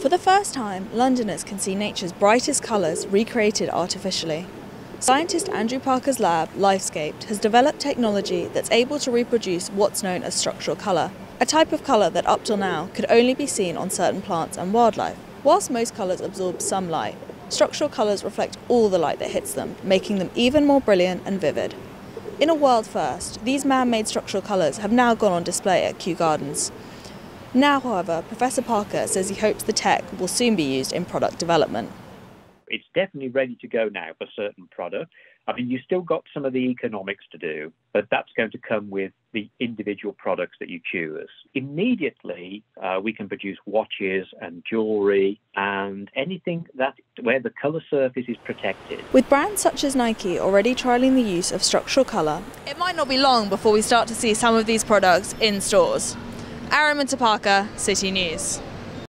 For the first time, Londoners can see nature's brightest colours recreated artificially. Scientist Andrew Parker's lab, Lifescaped, has developed technology that's able to reproduce what's known as structural colour, a type of colour that up till now could only be seen on certain plants and wildlife. Whilst most colours absorb some light, structural colours reflect all the light that hits them, making them even more brilliant and vivid. In a world first, these man made structural colours have now gone on display at Kew Gardens. Now, however, Professor Parker says he hopes the tech will soon be used in product development. It's definitely ready to go now for certain products. I mean, you've still got some of the economics to do, but that's going to come with the individual products that you choose. Immediately, uh, we can produce watches and jewelry and anything that where the color surface is protected. With brands such as Nike already trialing the use of structural color, it might not be long before we start to see some of these products in stores. Araminta Parker, City News.